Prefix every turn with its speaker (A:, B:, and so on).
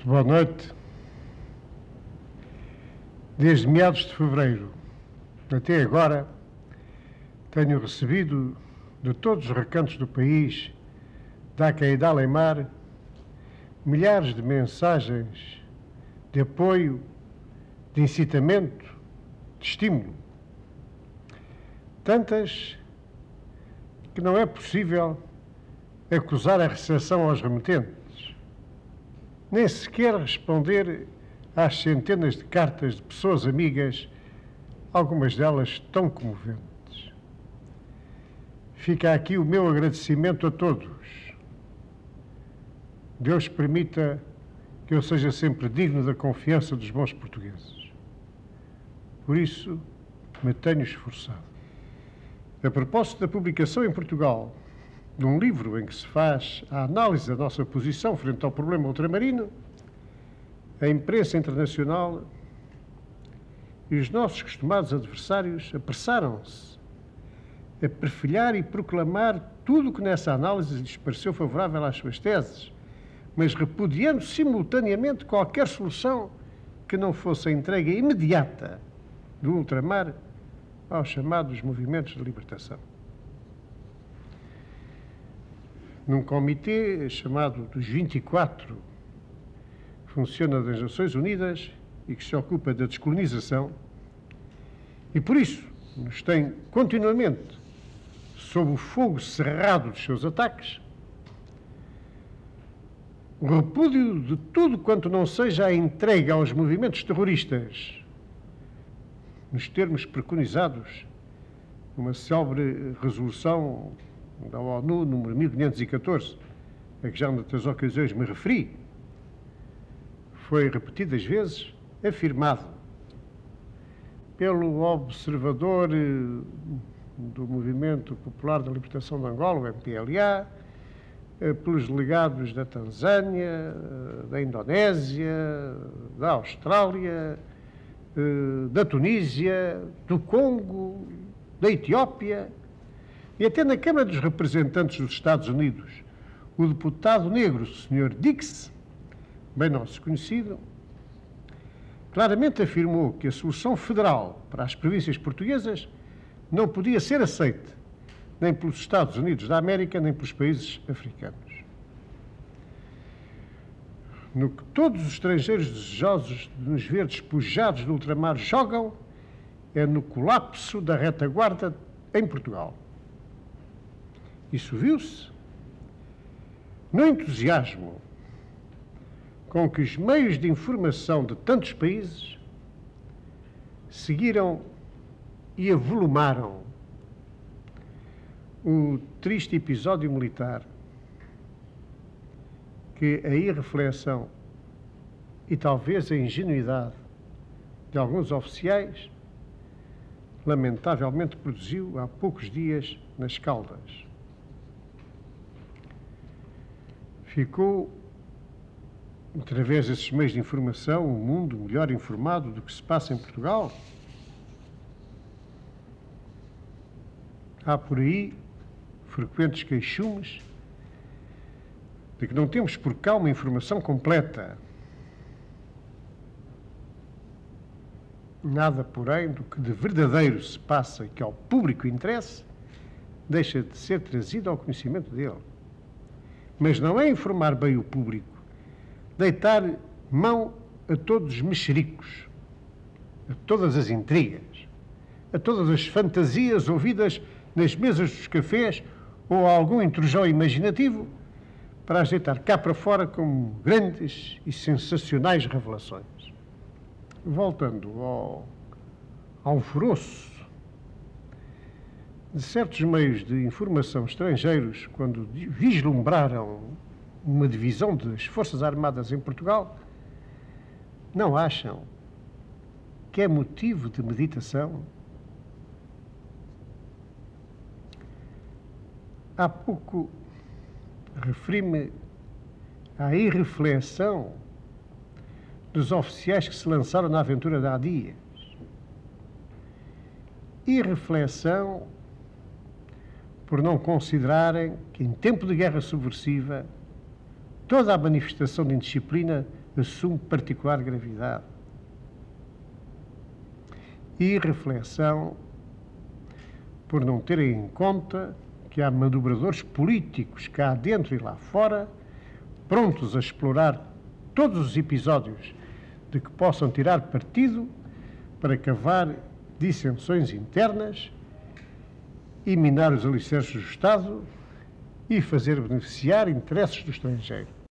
A: Muito boa noite. Desde meados de fevereiro até agora, tenho recebido de todos os recantos do país, da Caída Alemar, milhares de mensagens de apoio, de incitamento, de estímulo. Tantas que não é possível acusar a recepção aos remetentes, nem sequer responder às centenas de cartas de pessoas amigas, algumas delas tão comoventes. Fica aqui o meu agradecimento a todos. Deus permita que eu seja sempre digno da confiança dos bons portugueses. Por isso, me tenho esforçado. A propósito da publicação em Portugal de um livro em que se faz a análise da nossa posição frente ao problema ultramarino, a imprensa internacional e os nossos costumados adversários apressaram-se a perfilhar e proclamar tudo o que nessa análise lhes pareceu favorável às suas teses, mas repudiando simultaneamente qualquer solução que não fosse a entrega imediata do ultramar aos chamados movimentos de libertação. Num comitê chamado dos 24, que funciona das Nações Unidas e que se ocupa da descolonização, e por isso nos tem continuamente sob o fogo cerrado dos seus ataques, o repúdio de tudo quanto não seja a entrega aos movimentos terroristas nos termos preconizados numa célebre resolução da ONU número 1514, a que já noutras ocasiões me referi, foi repetidas vezes afirmado pelo observador eh, do Movimento Popular da Libertação de Angola, o MPLA, eh, pelos delegados da Tanzânia, eh, da Indonésia, da Austrália, da Tunísia, do Congo, da Etiópia e até na Câmara dos Representantes dos Estados Unidos, o deputado negro, Sr. Dix, bem nosso conhecido, claramente afirmou que a solução federal para as províncias portuguesas não podia ser aceita nem pelos Estados Unidos da América, nem pelos países africanos no que todos os estrangeiros desejosos de nos ver despojados do ultramar jogam é no colapso da retaguarda em Portugal. Isso viu-se no entusiasmo com que os meios de informação de tantos países seguiram e avolumaram o triste episódio militar que a irreflexão e talvez a ingenuidade de alguns oficiais lamentavelmente produziu há poucos dias nas Caldas. Ficou, através desses meios de informação, o um mundo melhor informado do que se passa em Portugal? Há por aí frequentes queixumes de que não temos por cá uma informação completa. Nada, porém, do que de verdadeiro se passa e que ao público interessa, deixa de ser trazido ao conhecimento dele. Mas não é informar bem o público, deitar mão a todos os mexericos, a todas as intrigas, a todas as fantasias ouvidas nas mesas dos cafés ou a algum intrujão imaginativo para as deitar cá para fora como grandes e sensacionais revelações. Voltando ao, ao alvoroço de certos meios de informação estrangeiros, quando vislumbraram uma divisão das Forças Armadas em Portugal, não acham que é motivo de meditação? Há pouco referi-me à irreflexão dos oficiais que se lançaram na aventura de há dias. Irreflexão por não considerarem que, em tempo de guerra subversiva, toda a manifestação de indisciplina assume particular gravidade. E reflexão por não terem em conta que há manobradores políticos cá dentro e lá fora prontos a explorar todos os episódios de que possam tirar partido para cavar dissensões internas e minar os alicerces do Estado e fazer beneficiar interesses do estrangeiro.